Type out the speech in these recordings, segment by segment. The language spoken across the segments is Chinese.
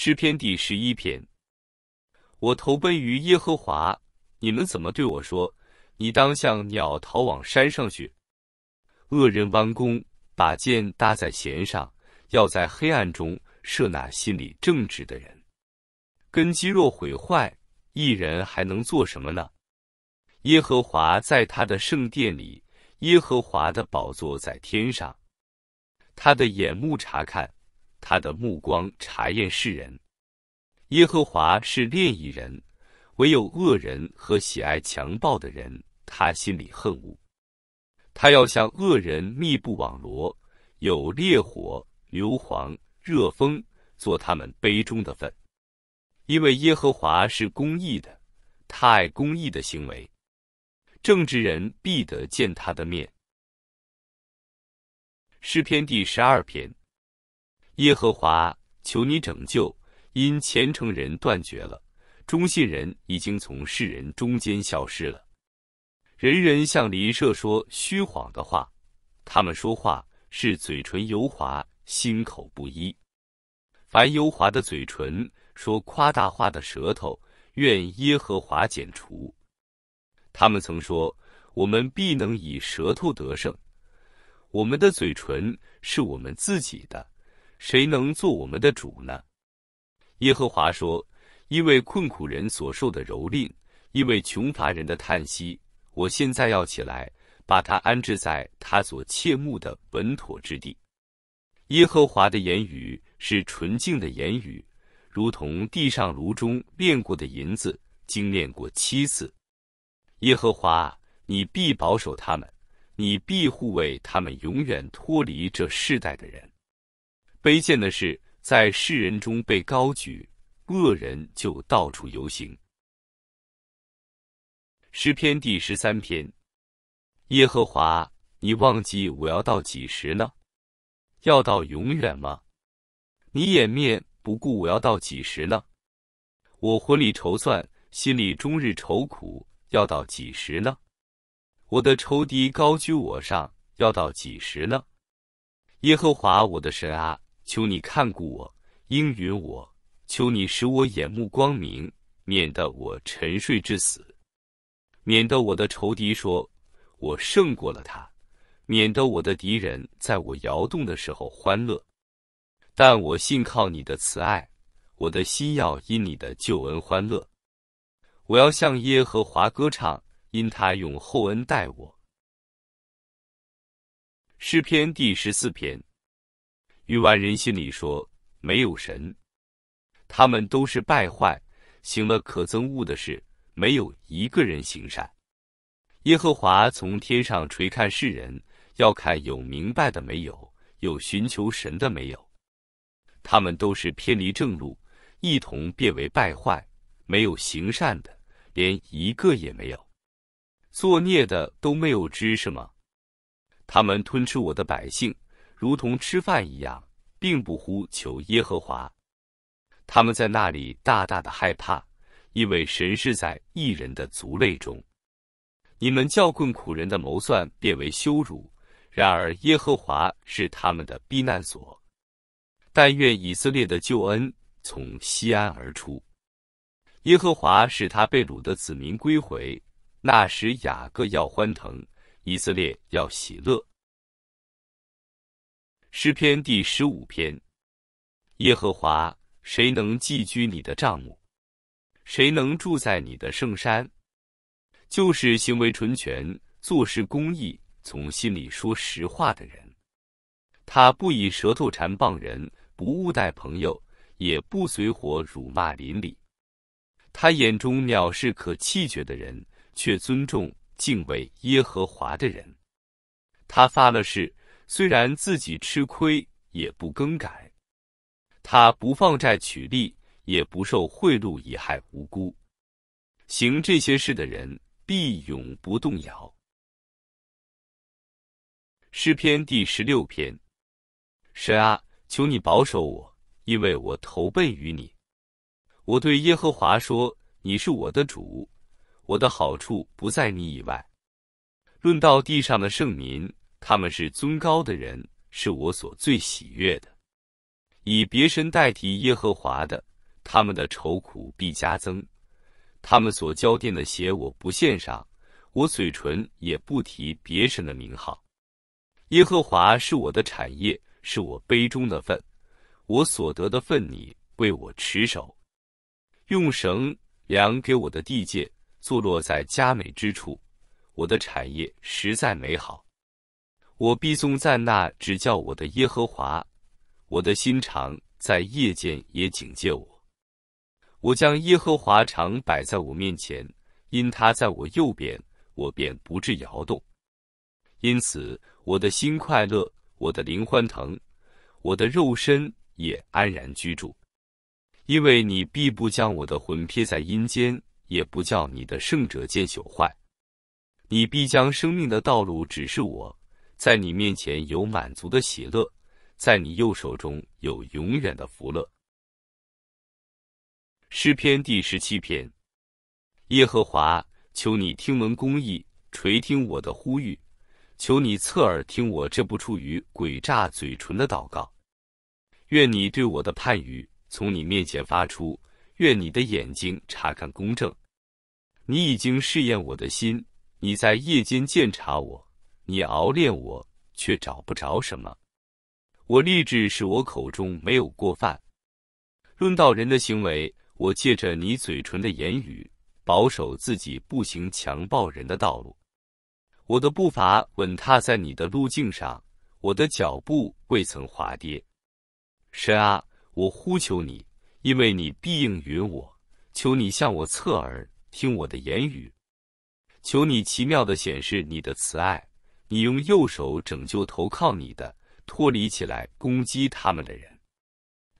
诗篇第十一篇。我投奔于耶和华，你们怎么对我说？你当像鸟逃往山上去。恶人弯弓，把箭搭在弦上，要在黑暗中射那心里正直的人。根基若毁坏，一人还能做什么呢？耶和华在他的圣殿里，耶和华的宝座在天上。他的眼目察看，他的目光查验世人。耶和华是恋意人，唯有恶人和喜爱强暴的人，他心里恨恶。他要向恶人密布网罗，有烈火、硫磺、热风做他们杯中的粪。因为耶和华是公义的，他爱公义的行为。正直人必得见他的面。诗篇第十二篇：耶和华，求你拯救，因虔诚人断绝了，忠信人已经从世人中间消失了。人人向邻舍说虚谎的话，他们说话是嘴唇油滑，心口不一。凡油滑的嘴唇，说夸大话的舌头，愿耶和华剪除。他们曾说：“我们必能以舌头得胜。我们的嘴唇是我们自己的，谁能做我们的主呢？”耶和华说：“因为困苦人所受的蹂躏，因为穷乏人的叹息，我现在要起来，把他安置在他所切慕的稳妥之地。耶和华的言语是纯净的言语，如同地上炉中炼过的银子，精炼过七次。”耶和华，你必保守他们，你必护卫他们，永远脱离这世代的人。卑贱的事在世人中被高举，恶人就到处游行。诗篇第十三篇：耶和华，你忘记我要到几时呢？要到永远吗？你掩面不顾我要到几时呢？我魂里筹算，心里终日愁苦。要到几时呢？我的仇敌高居我上，要到几时呢？耶和华我的神啊，求你看顾我，应允我，求你使我眼目光明，免得我沉睡至死，免得我的仇敌说我胜过了他，免得我的敌人在我摇动的时候欢乐。但我信靠你的慈爱，我的心要因你的救恩欢乐。我要向耶和华歌唱，因他用厚恩待我。诗篇第十四篇：于万人心里说没有神，他们都是败坏，行了可憎恶的事，没有一个人行善。耶和华从天上垂看世人，要看有明白的没有，有寻求神的没有。他们都是偏离正路，一同变为败坏，没有行善的。连一个也没有，作孽的都没有知识吗？他们吞吃我的百姓，如同吃饭一样，并不呼求耶和华。他们在那里大大的害怕，因为神是在异人的族类中。你们教困苦人的谋算变为羞辱，然而耶和华是他们的避难所。但愿以色列的救恩从西安而出。耶和华使他被掳的子民归回，那时雅各要欢腾，以色列要喜乐。诗篇第十五篇：耶和华，谁能寄居你的帐幕？谁能住在你的圣山？就是行为纯全、做事公义、从心里说实话的人。他不以舌头缠棒人，不误待朋友，也不随火辱骂邻里。他眼中藐视可弃绝的人，却尊重敬畏耶和华的人。他发了誓，虽然自己吃亏，也不更改。他不放债取利，也不受贿赂以害无辜。行这些事的人，必永不动摇。诗篇第十六篇：神啊，求你保守我，因为我投奔于你。我对耶和华说：“你是我的主，我的好处不在你以外。论到地上的圣民，他们是尊高的人，是我所最喜悦的。以别神代替耶和华的，他们的愁苦必加增。他们所交奠的血，我不献上，我嘴唇也不提别神的名号。耶和华是我的产业，是我杯中的份，我所得的份，你为我持守。用绳量给我的地界，坐落在佳美之处。我的产业实在美好，我必颂赞那只叫我的耶和华。我的心肠在夜间也警戒我。我将耶和华常摆在我面前，因他在我右边，我便不致摇动。因此，我的心快乐，我的灵欢腾，我的肉身也安然居住。因为你必不将我的魂撇在阴间，也不叫你的圣者见朽坏。你必将生命的道路指示我，在你面前有满足的喜乐，在你右手中有永远的福乐。诗篇第十七篇：耶和华，求你听闻公义，垂听我的呼吁；求你侧耳听我这不出于诡诈嘴唇的祷告。愿你对我的判语从你面前发出，愿你的眼睛查看公正。你已经试验我的心。你在夜间鉴察我，你熬炼我，却找不着什么。我立志是我口中没有过犯。论到人的行为，我借着你嘴唇的言语，保守自己，不行强暴人的道路。我的步伐稳踏在你的路径上，我的脚步未曾滑跌。神啊，我呼求你，因为你必应允我。求你向我侧耳，听我的言语。求你奇妙的显示你的慈爱，你用右手拯救投靠你的，脱离起来攻击他们的人。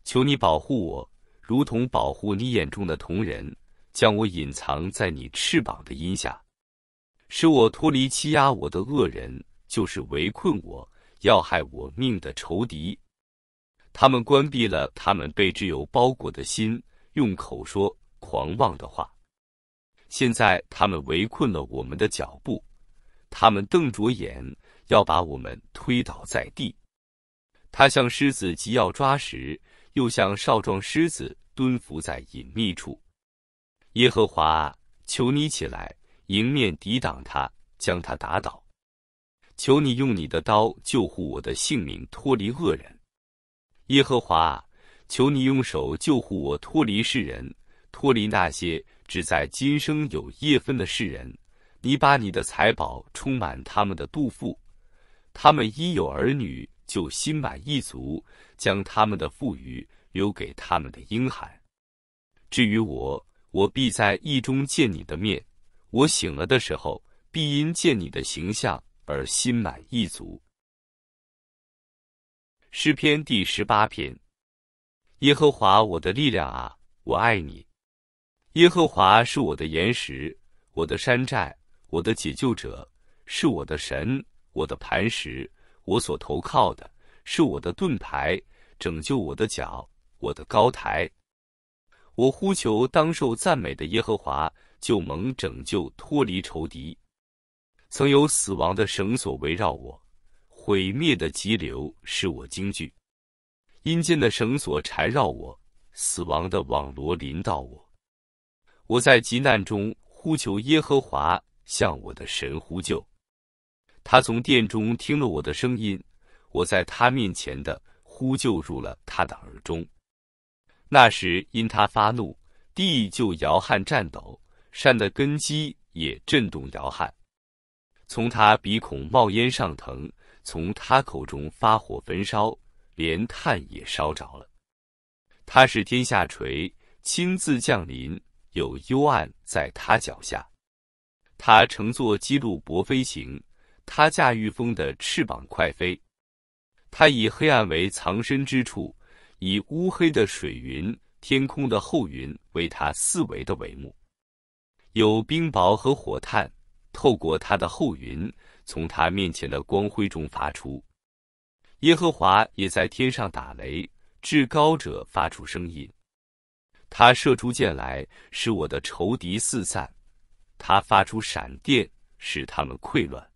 求你保护我，如同保护你眼中的同人，将我隐藏在你翅膀的荫下，使我脱离欺压我的恶人，就是围困我、要害我命的仇敌。他们关闭了他们被挚友包裹的心，用口说狂妄的话。现在他们围困了我们的脚步，他们瞪着眼，要把我们推倒在地。他像狮子急要抓时，又像少壮狮子蹲伏在隐秘处。耶和华，求你起来，迎面抵挡他，将他打倒。求你用你的刀救护我的性命，脱离恶人。耶和华，求你用手救护我，脱离世人，脱离那些。只在今生有业分的世人，你把你的财宝充满他们的肚腹，他们一有儿女就心满意足，将他们的富余留给他们的婴孩。至于我，我必在意中见你的面；我醒了的时候，必因见你的形象而心满意足。诗篇第十八篇：耶和华我的力量啊，我爱你。耶和华是我的岩石，我的山寨，我的解救者，是我的神，我的磐石，我所投靠的，是我的盾牌，拯救我的脚，我的高台。我呼求当受赞美的耶和华，就蒙拯救，脱离仇敌。曾有死亡的绳索围绕我，毁灭的急流使我惊惧，阴间的绳索缠绕我，死亡的网罗临到我。我在急难中呼求耶和华，向我的神呼救。他从殿中听了我的声音，我在他面前的呼救入了他的耳中。那时因他发怒，地就摇撼颤抖，山的根基也震动摇撼。从他鼻孔冒烟上腾，从他口中发火焚烧，连炭也烧着了。他是天下垂，亲自降临。有幽暗在他脚下，他乘坐基路伯飞行，他驾驭风的翅膀快飞，他以黑暗为藏身之处，以乌黑的水云、天空的厚云为他四围的帷幕，有冰雹和火炭透过他的厚云，从他面前的光辉中发出。耶和华也在天上打雷，至高者发出声音。他射出箭来，使我的仇敌四散；他发出闪电，使他们溃乱。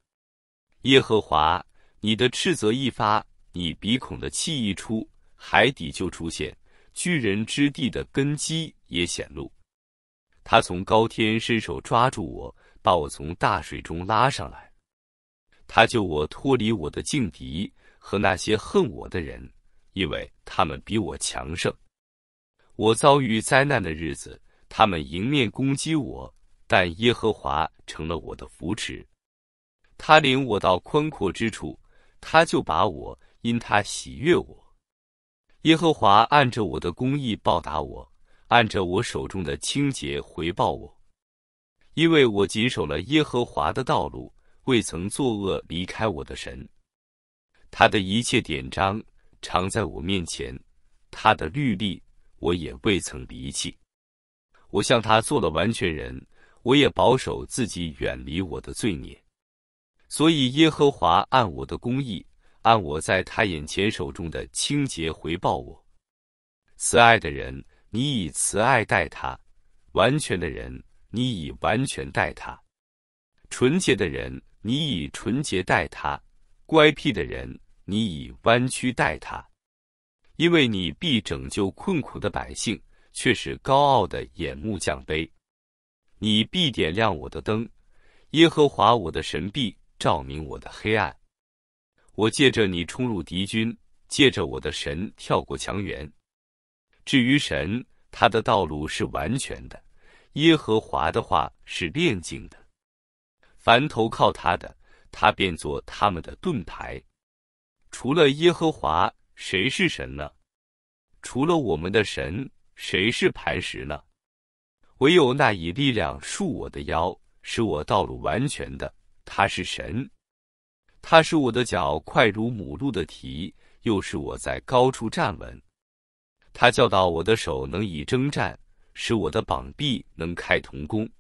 耶和华，你的斥责一发，你鼻孔的气一出，海底就出现，巨人之地的根基也显露。他从高天伸手抓住我，把我从大水中拉上来。他救我脱离我的劲敌和那些恨我的人，因为他们比我强盛。我遭遇灾难的日子，他们迎面攻击我，但耶和华成了我的扶持。他领我到宽阔之处，他就把我因他喜悦我。耶和华按着我的公义报答我。按着我手中的清洁回报我，因为我谨守了耶和华的道路，未曾作恶离开我的神。他的一切典章常在我面前，他的律例我也未曾离弃。我向他做了完全人，我也保守自己远离我的罪孽。所以耶和华按我的公义，按我在他眼前手中的清洁回报我。慈爱的人。你以慈爱待他，完全的人；你以完全待他，纯洁的人；你以纯洁待他，乖僻的人；你以弯曲待他。因为你必拯救困苦的百姓，却是高傲的眼目降卑。你必点亮我的灯，耶和华我的神必照明我的黑暗。我借着你冲入敌军，借着我的神跳过墙垣。至于神，他的道路是完全的；耶和华的话是炼净的。凡投靠他的，他便做他们的盾牌。除了耶和华，谁是神呢？除了我们的神，谁是磐石呢？唯有那以力量束我的腰，使我道路完全的，他是神。他使我的脚快如母鹿的蹄，又使我在高处站稳。他教导我的手能以征战，使我的膀臂能开铜弓。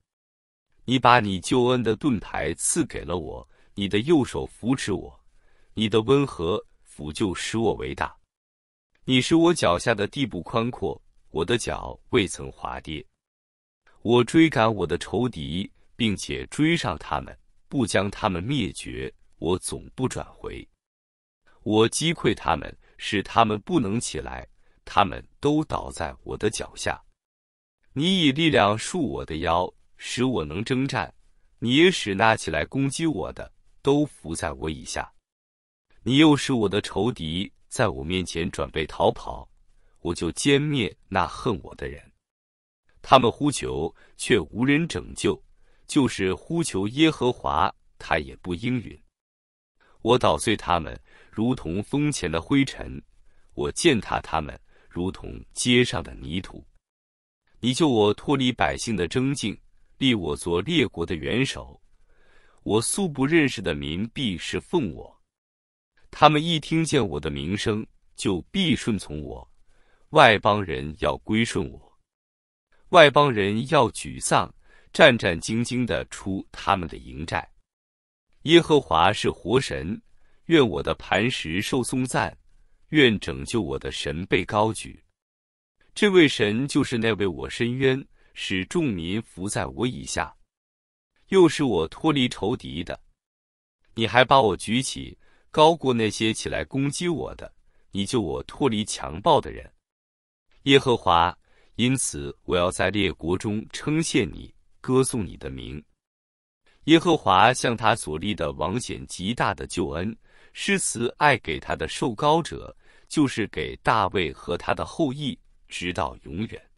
你把你救恩的盾牌赐给了我，你的右手扶持我，你的温和抚救使我为大。你使我脚下的地步宽阔，我的脚未曾滑跌。我追赶我的仇敌，并且追上他们，不将他们灭绝。我总不转回。我击溃他们，使他们不能起来。他们都倒在我的脚下，你以力量束我的腰，使我能征战；你也使那起来攻击我的都伏在我以下。你又使我的仇敌在我面前准备逃跑，我就歼灭那恨我的人。他们呼求，却无人拯救；就是呼求耶和华，他也不应允。我捣碎他们，如同风前的灰尘；我践踏他们。如同街上的泥土，你救我脱离百姓的争竞，立我做列国的元首。我素不认识的民必是奉我，他们一听见我的名声，就必顺从我。外邦人要归顺我，外邦人要沮丧，战战兢兢的出他们的营寨。耶和华是活神，愿我的磐石受颂赞。愿拯救我的神被高举，这位神就是那位我伸冤，使众民伏在我以下，又使我脱离仇敌的。你还把我举起，高过那些起来攻击我的。你救我脱离强暴的人，耶和华。因此，我要在列国中称谢你，歌颂你的名。耶和华向他所立的王显极大的救恩，诗词爱给他的受膏者。就是给大卫和他的后裔，直到永远。